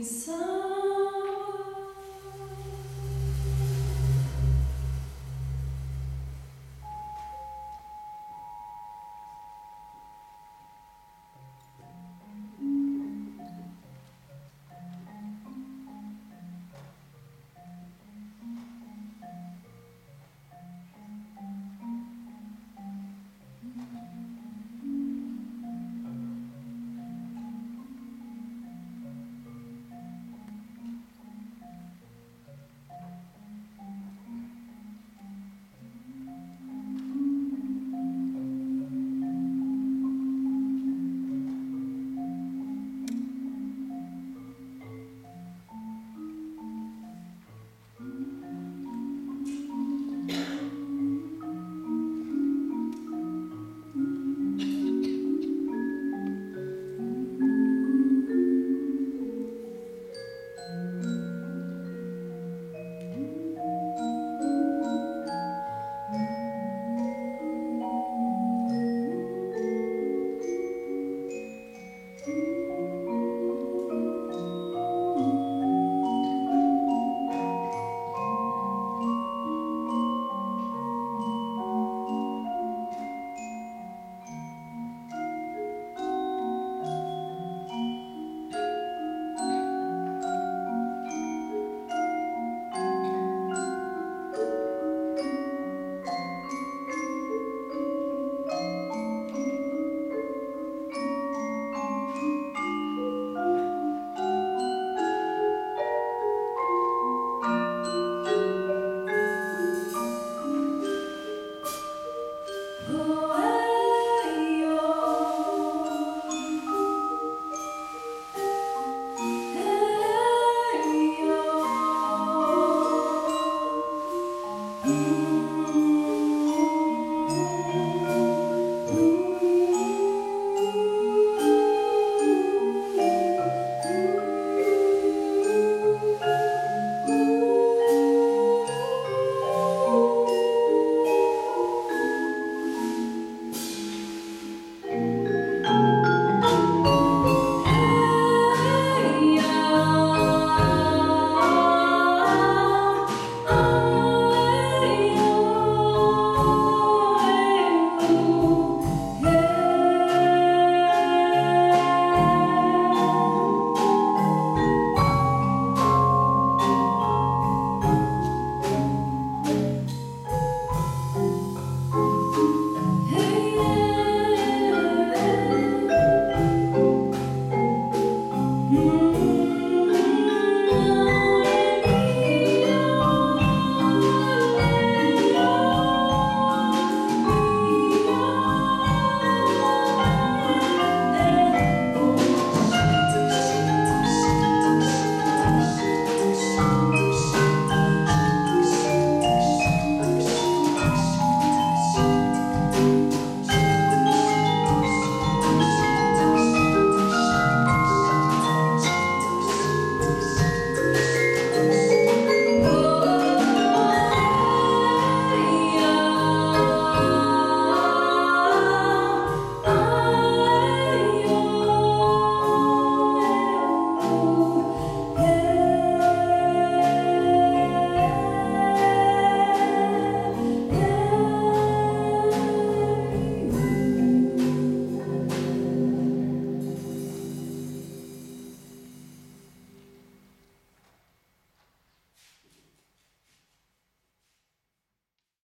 inside.